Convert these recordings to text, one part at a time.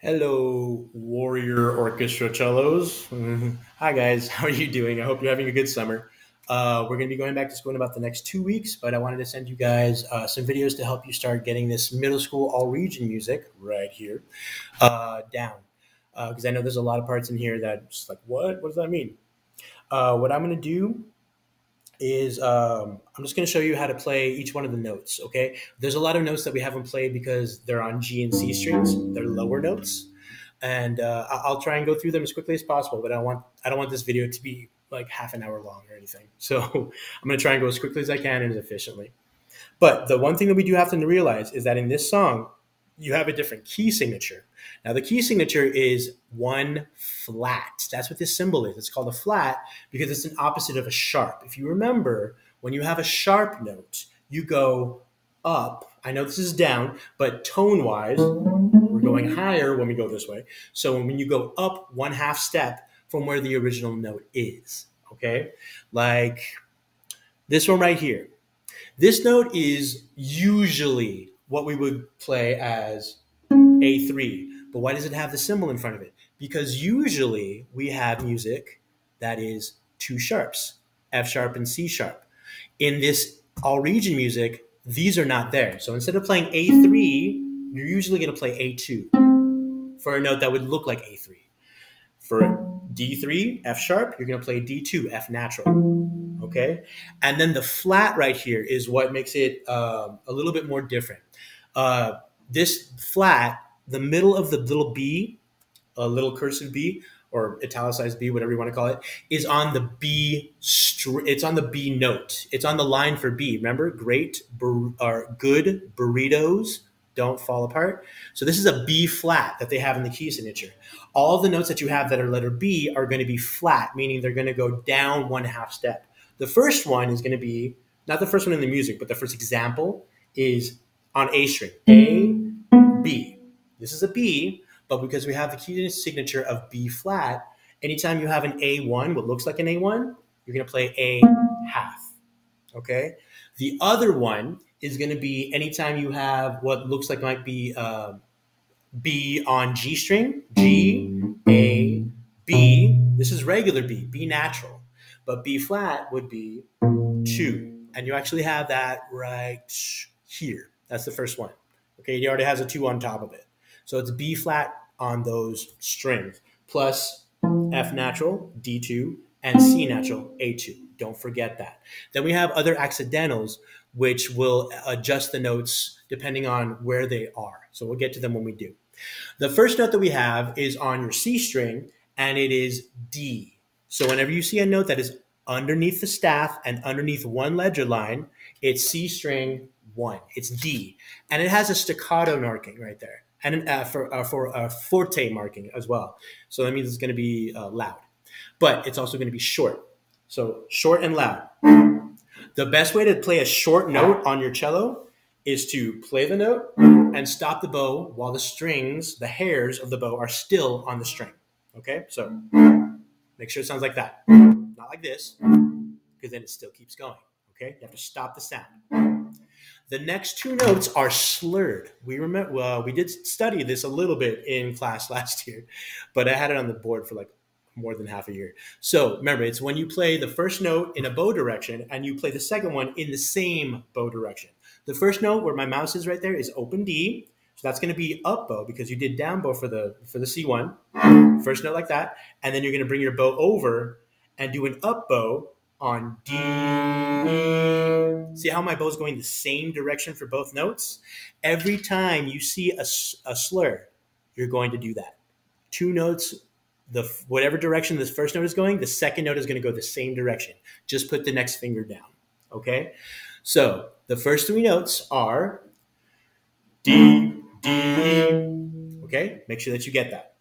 Hello, Warrior Orchestra Cellos. Hi, guys. How are you doing? I hope you're having a good summer. Uh, we're going to be going back to school in about the next two weeks, but I wanted to send you guys uh, some videos to help you start getting this middle school all region music right here uh, down. Because uh, I know there's a lot of parts in here that just like, what? What does that mean? Uh, what I'm going to do is um, I'm just going to show you how to play each one of the notes. Okay, there's a lot of notes that we haven't played because they're on G and C strings. They're lower notes, and uh, I'll try and go through them as quickly as possible. But I want I don't want this video to be like half an hour long or anything. So I'm going to try and go as quickly as I can and as efficiently. But the one thing that we do have to realize is that in this song, you have a different key signature. Now, the key signature is one flat. That's what this symbol is. It's called a flat because it's an opposite of a sharp. If you remember, when you have a sharp note, you go up. I know this is down, but tone wise, we're going higher when we go this way. So when you go up one half step from where the original note is, okay? Like this one right here. This note is usually what we would play as A3. But why does it have the symbol in front of it? Because usually we have music that is two sharps, F sharp and C sharp. In this all region music, these are not there. So instead of playing A3, you're usually going to play A2 for a note that would look like A3. For D3, F sharp, you're going to play D2, F natural. Okay. And then the flat right here is what makes it um, a little bit more different. Uh, this flat the middle of the little B, a little cursive B or italicized B, whatever you want to call it, is on the B. It's on the B note. It's on the line for B. Remember, great bur- or good burritos don't fall apart. So this is a B flat that they have in the key signature. All the notes that you have that are letter B are going to be flat, meaning they're going to go down one half step. The first one is going to be not the first one in the music, but the first example is on A string. A, B. This is a B, but because we have the key signature of B flat, anytime you have an A1, what looks like an A1, you're going to play A half. Okay. The other one is going to be anytime you have what looks like might be uh, B on G string, G, A, B. This is regular B, B natural. But B flat would be two. And you actually have that right here. That's the first one. Okay, he already has a two on top of it. So it's B flat on those strings plus F natural, D2, and C natural, A2. Don't forget that. Then we have other accidentals, which will adjust the notes depending on where they are. So we'll get to them when we do. The first note that we have is on your C string, and it is D. So whenever you see a note that is underneath the staff and underneath one ledger line, it's C string one. It's D. And it has a staccato marking right there and uh, for uh, for uh, forte marking as well. So that means it's going to be uh, loud, but it's also going to be short. So short and loud. The best way to play a short note on your cello is to play the note and stop the bow while the strings, the hairs of the bow, are still on the string. Okay, so make sure it sounds like that, not like this, because then it still keeps going. Okay, you have to stop the sound. The next two notes are slurred. We remember well, we did study this a little bit in class last year, but I had it on the board for like more than half a year. So remember, it's when you play the first note in a bow direction and you play the second one in the same bow direction. The first note where my mouse is right there is open D. So that's going to be up bow because you did down bow for the for the C1. First note like that, and then you're going to bring your bow over and do an up bow on D. See how my bow is going the same direction for both notes? Every time you see a, a slur, you're going to do that. Two notes, the whatever direction this first note is going, the second note is going to go the same direction. Just put the next finger down. Okay? So the first three notes are D, D. Okay? Make sure that you get that.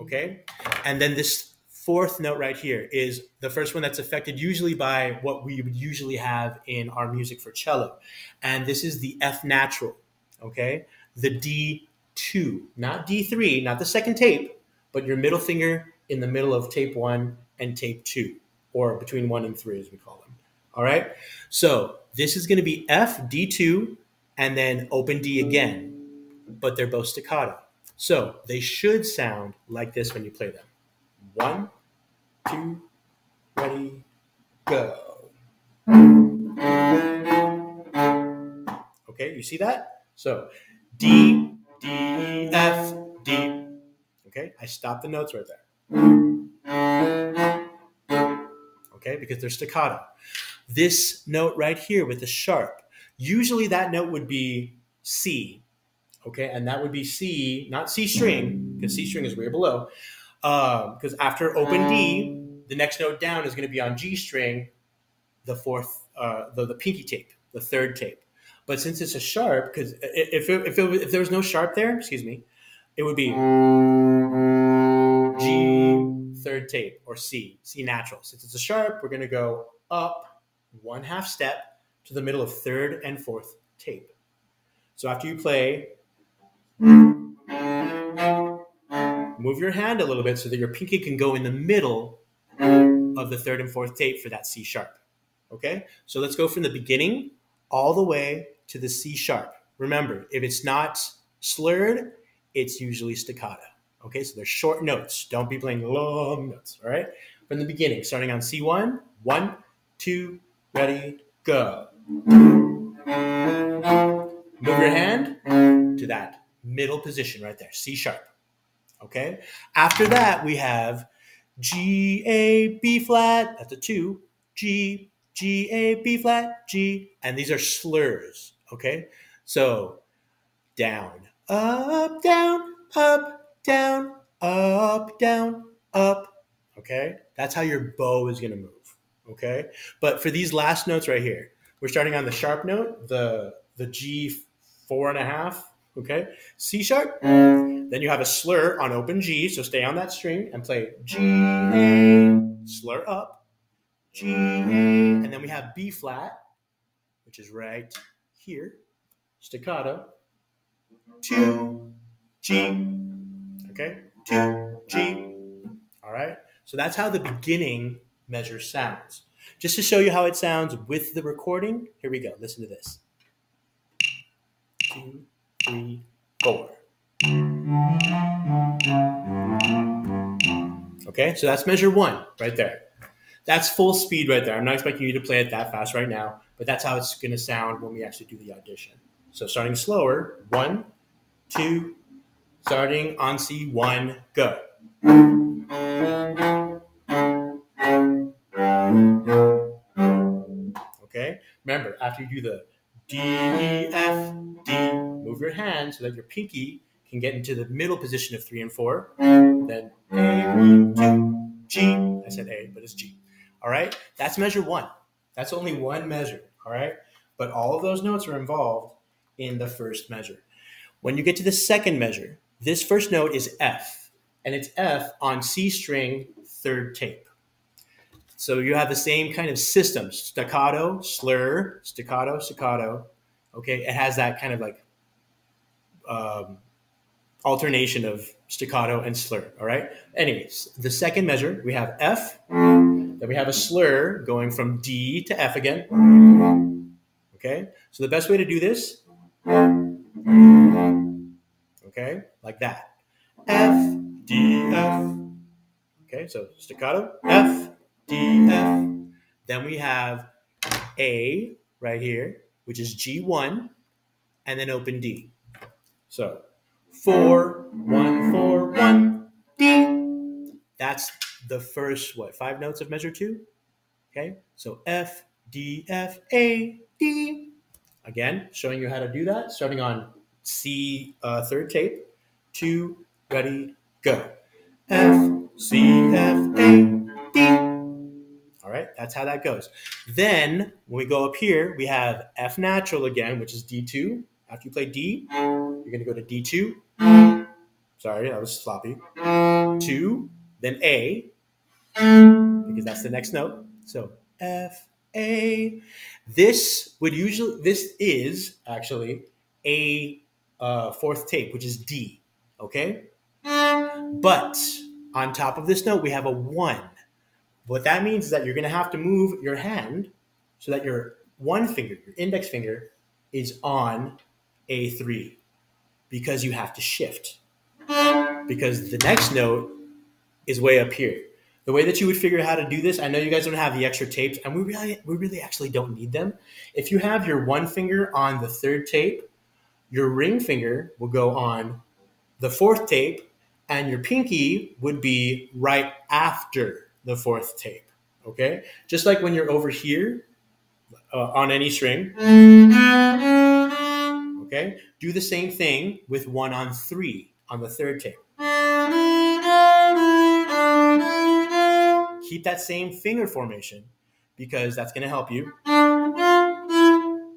Okay? And then this fourth note right here is the first one that's affected usually by what we would usually have in our music for cello. And this is the F natural, okay? The D2, not D3, not the second tape, but your middle finger in the middle of tape one and tape two, or between one and three, as we call them. All right? So this is going to be F, D2, and then open D again. but they're both staccato. So they should sound like this when you play them. One, two, ready, go. Okay, you see that? So D, D, F, D. Okay, I stop the notes right there. Okay, because they're staccato. This note right here with the sharp, usually that note would be C. Okay, and that would be C, not C string, because C string is way below. Because um, after open D, the next note down is going to be on G string, the fourth, uh, the, the pinky tape, the third tape. But since it's a sharp, because if, it, if, it, if there was no sharp there, excuse me, it would be G third tape or C, C natural. Since it's a sharp, we're going to go up one half step to the middle of third and fourth tape. So after you play, move your hand a little bit so that your pinky can go in the middle of the third and fourth tape for that C sharp. Okay, so let's go from the beginning all the way to the C sharp. Remember, if it's not slurred, it's usually staccato. Okay, so they're short notes. Don't be playing long notes. All right, from the beginning, starting on C1, one, two, ready, go. Move your hand to that middle position right there, C sharp. Okay, after that, we have G, A, B flat, that's a two, G, G, A, B flat, G, and these are slurs, okay? So down, up, down, up, down, up, down, up, okay? That's how your bow is gonna move, okay? But for these last notes right here, we're starting on the sharp note, the, the G four and a half, okay? C sharp, then you have a slur on open G, so stay on that string and play G, A, slur up, G, and then we have B flat, which is right here, staccato, two, G, okay, two, G. All right, so that's how the beginning measure sounds. Just to show you how it sounds with the recording, here we go. Listen to this. Two, three, four. Okay, so that's measure one right there that's full speed right there. I'm not expecting you to play it that fast right now, but that's how it's going to sound when we actually do the audition. So starting slower, one, two, starting on C1, go. Okay, remember after you do the D, E, F, D, move your hand so that your pinky can get into the middle position of three and four. Then A, one, two, G. I said A, but it's G. All right. That's measure one. That's only one measure. All right. But all of those notes are involved in the first measure. When you get to the second measure, this first note is F, and it's F on C string third tape. So you have the same kind of system staccato, slur, staccato, staccato. Okay. It has that kind of like um, alternation of staccato and slur. All right. Anyways, the second measure, we have F. Then we have a slur going from D to F again. Okay, so the best way to do this, okay, like that. F, D, F. Okay, so staccato, F, D, F. Then we have A right here, which is G1, and then open D. So four, one, four, one, D. That's the first what five notes of measure two. Okay, so F D F A D. Again, showing you how to do that, starting on C uh, third tape. Two, ready, go. F C F A D. All right, that's how that goes. Then when we go up here, we have F natural again, which is D2. After you play D, you're going to go to D2. Sorry, that was sloppy. Two, then A, because that's the next note. So F, A. This would usually, this is actually a uh, fourth tape, which is D, okay? But on top of this note, we have a one. What that means is that you're gonna have to move your hand so that your one finger, your index finger, is on A3. Because you have to shift. Because the next note is way up here. The way that you would figure out how to do this, I know you guys don't have the extra tapes, and we really, we really actually don't need them. If you have your one finger on the third tape, your ring finger will go on the fourth tape, and your pinky would be right after the fourth tape. Okay, just like when you're over here uh, on any string. Okay, do the same thing with one on three on the third tape. Keep that same finger formation because that's going to help you.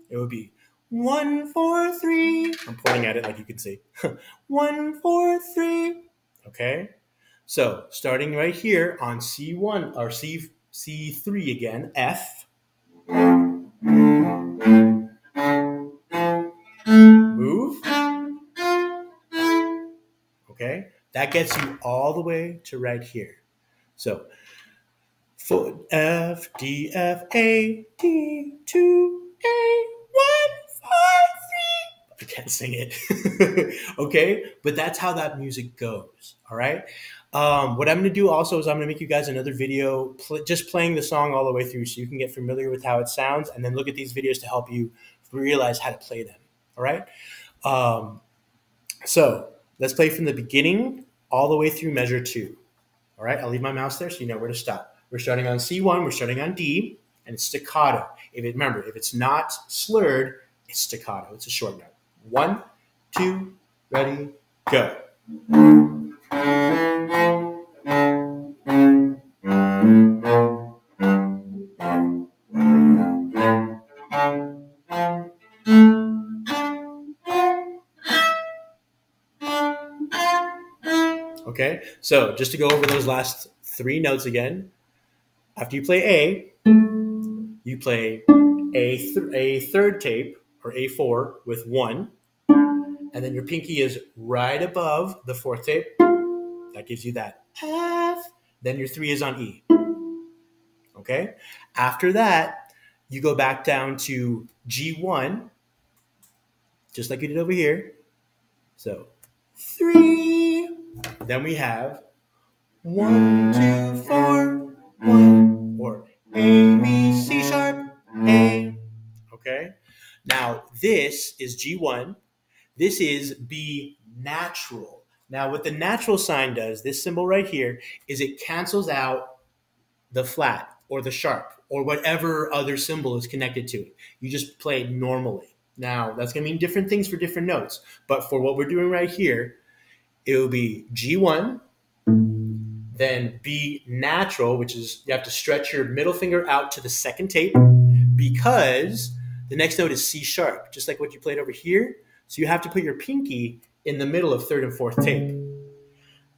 It would be one, four, three. I'm pointing at it like you can see. one, four, three. Okay. So starting right here on C1 or C C3 again, F. That gets you all the way to right here. So foot F D F A D two A one five three. I can't sing it. okay, but that's how that music goes. All right. Um, what I'm going to do also is I'm going to make you guys another video pl- just playing the song all the way through so you can get familiar with how it sounds and then look at these videos to help you realize how to play them. All right. Um, so let's play from the beginning all the way through measure two. All right. I'll leave my mouse there so you know where to stop. We're starting on C1, we're starting on D, and it's staccato. If it, remember, if it's not slurred, it's staccato. It's a short note. One, two, ready, go. Okay, so just to go over those last three notes again, after you play A, you play a, th- a third tape or A4 with one, and then your pinky is right above the fourth tape. That gives you that F. Then your three is on E. Okay? After that, you go back down to G1, just like you did over here. So three. Then we have one, two, four, one, or A, B, C sharp, A. Okay? Now, this is G1. This is B natural. Now, what the natural sign does, this symbol right here, is it cancels out the flat or the sharp or whatever other symbol is connected to it. You just play normally. Now, that's going to mean different things for different notes. But for what we're doing right here, it will be G1, then B natural, which is you have to stretch your middle finger out to the second tape because the next note is C sharp, just like what you played over here. So you have to put your pinky in the middle of third and fourth tape.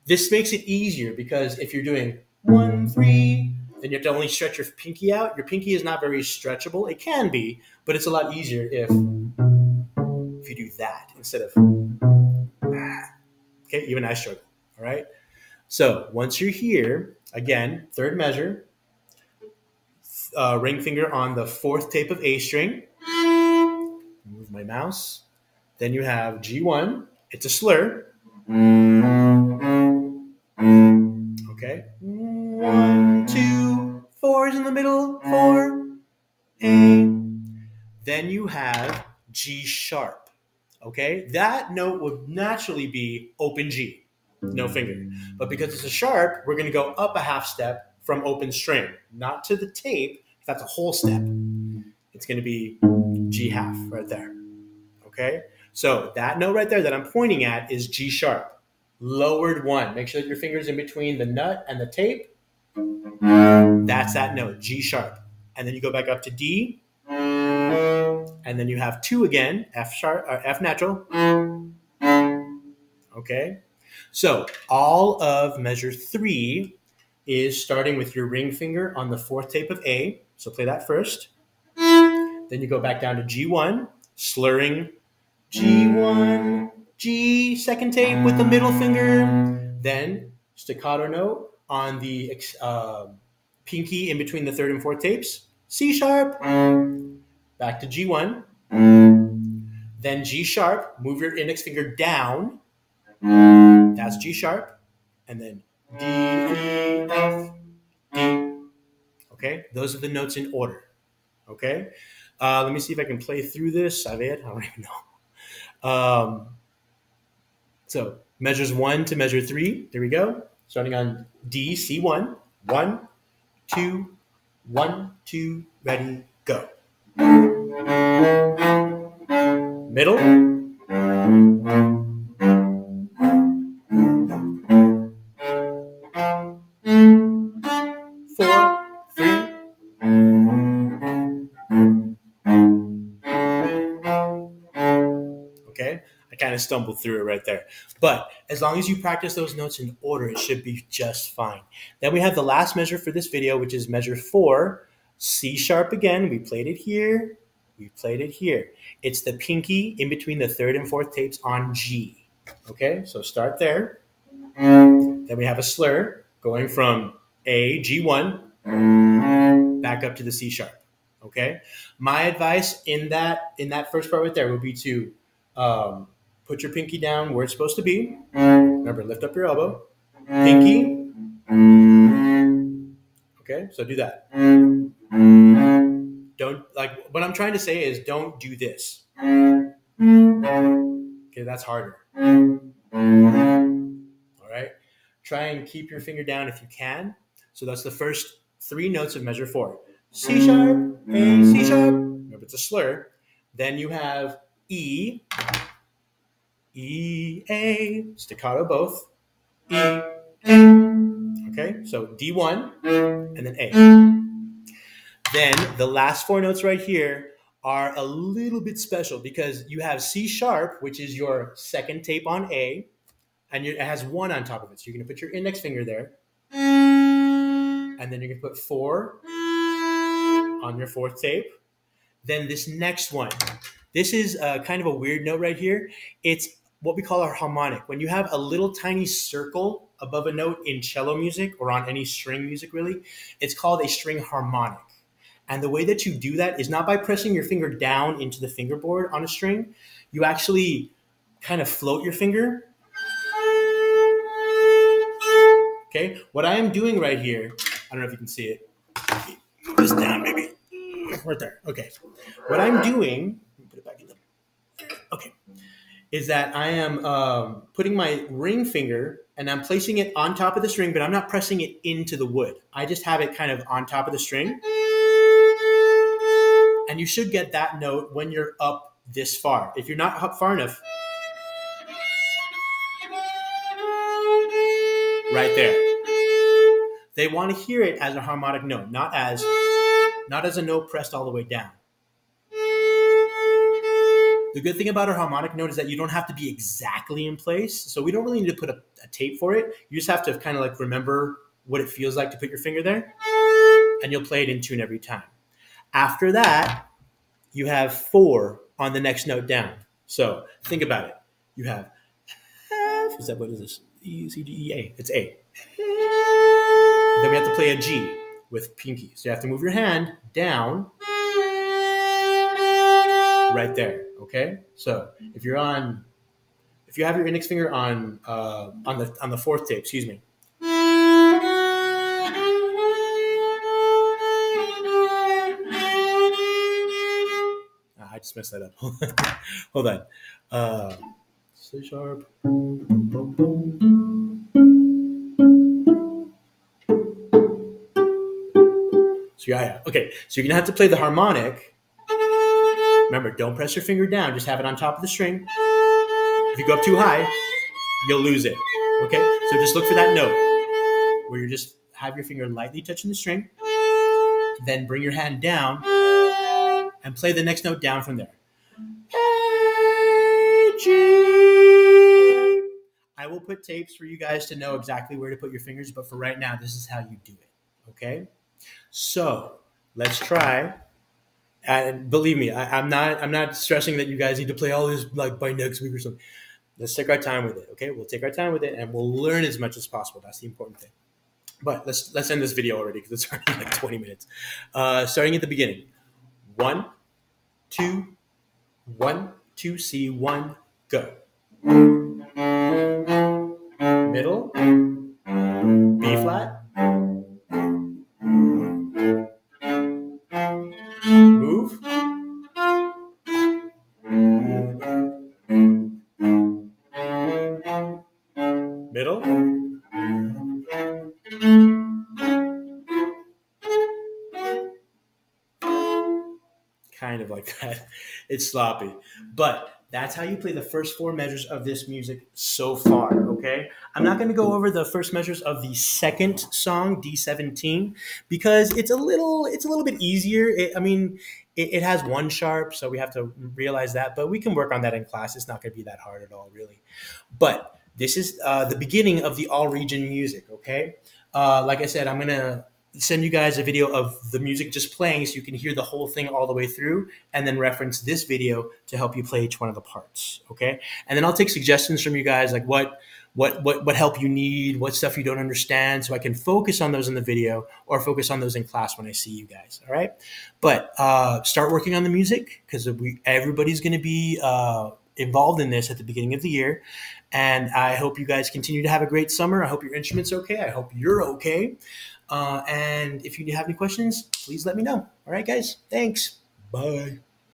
This makes it easier because if you're doing one, three, then you have to only stretch your pinky out. Your pinky is not very stretchable. It can be, but it's a lot easier if if you do that instead of okay. Even I struggle. All right. So once you're here, again, third measure, uh, ring finger on the fourth tape of A string. Move my mouse. Then you have G1. It's a slur. Okay. One, two, four is in the middle. Four, A. Then you have G sharp. Okay. That note would naturally be open G, no finger. But because it's a sharp, we're going to go up a half step from open string, not to the tape. That's a whole step. It's going to be G half right there. Okay. So that note right there that I'm pointing at is G sharp. Lowered one. Make sure that your finger's in between the nut and the tape. That's that note, G sharp. And then you go back up to D. And then you have two again, F sharp or F natural. Okay. So all of measure three is starting with your ring finger on the fourth tape of A. So play that first. Then you go back down to G1, slurring G1, G, second tape with the middle finger. Then staccato note on the uh, pinky in between the third and fourth tapes. C sharp. Back to G1. Then G sharp, move your index finger down. That's G sharp. And then D, E, F, D. Okay, those are the notes in order. Okay, uh, let me see if I can play through this. I've I don't even know. Um, so measures one to measure three. There we go. Starting on D, C1. One, two, one, two, ready, go. Middle. Okay, I kind of stumbled through it right there. But as long as you practice those notes in order, it should be just fine. Then we have the last measure for this video, which is measure four, C sharp again. We played it here. We played it here. It's the pinky in between the third and fourth tapes on G. Okay, so start there. Then we have a slur going from A, G1, back up to the C sharp. Okay, my advice in that in that first part right there would be to um, Put your pinky down where it's supposed to be. Remember, lift up your elbow. Pinky. Okay, so do that. Don't, like, what I'm trying to say is don't do this. Okay, that's harder. All right, try and keep your finger down if you can. So that's the first three notes of measure four C sharp, A, C sharp. Remember, it's a slur. Then you have E, E, A, staccato both. E, A. Okay, so D1 and then A. Then the last four notes right here are a little bit special because you have C sharp, which is your second tape on A, and it has one on top of it. So you're going to put your index finger there, and then you're going to put four on your fourth tape. Then this next one, this is uh, kind of a weird note right here. It's what we call our harmonic. When you have a little tiny circle above a note in cello music or on any string music, really, it's called a string harmonic. And the way that you do that is not by pressing your finger down into the fingerboard on a string. You actually kind of float your finger. Okay, what I am doing right here, I don't know if you can see it. Move this down, maybe. Right there. Okay. What I'm doing, put it back in the. Okay is that I am um, putting my ring finger and I'm placing it on top of the string, but I'm not pressing it into the wood. I just have it kind of on top of the string. And you should get that note when you're up this far. If you're not up far enough, right there. They want to hear it as a harmonic note, not as not as a note pressed all the way down. The good thing about a harmonic note is that you don't have to be exactly in place. So we don't really need to put a, a tape for it. You just have to kind of like remember what it feels like to put your finger there, and you'll play it in tune every time. After that, you have four on the next note down. So think about it. You have F. Is that what is this? E, C, D, E, A. It's A. Then we have to play a G with pinky. So you have to move your hand down right there. Okay, so if you're on, if you have your index finger on uh, on the on the fourth tape, excuse me. Messed that up. Hold on. Uh, C sharp. So yeah, yeah. Okay. So you're gonna have to play the harmonic Remember, don't press your finger down. Just have it on top of the string. If you go up too high, you'll lose it. Okay? So just look for that note where you just have your finger lightly touching the string. Then bring your hand down and play the next note down from there. A, G. I will put tapes for you guys to know exactly where to put your fingers, but for right now, this is how you do it. Okay? So let's try and believe me, I, am not I'm not stressing that you guys need to play all this like by next week or something. Let's take our time with it. Okay, we'll take our time with it, and we'll learn as much as possible. That's the important thing. But let's let's end this video already because it's already like 20 minutes. Uh, starting at the beginning, one, two, one, two, C, one, go. Middle, like that. It's sloppy, but that's how you play the first four measures of this music so far, okay? I'm not going to go over the first measures of the second song, D17, because it's a little it's a little bit easier. It, I mean, it, it, has one sharp, so we have to realize that, but we can work on that in class. It's not going to be that hard at all, really. But this is uh, the beginning of the all region music, okay? Uh, like I said, I'm to send you guys a video of the music just playing so you can hear the whole thing all the way through and then reference this video to help you play each one of the parts okay and then i'll take suggestions from you guys like what what what what help you need what stuff you don't understand so i can focus on those in the video or focus on those in class when i see you guys all right but uh, start working on the music because everybody's going to be uh, involved in this at the beginning of the year. And I hope you guys continue to have a great summer. I hope your instrument's okay. I hope you're okay. Uh, and if you have any questions, please let me know. All right, guys. Thanks. Bye.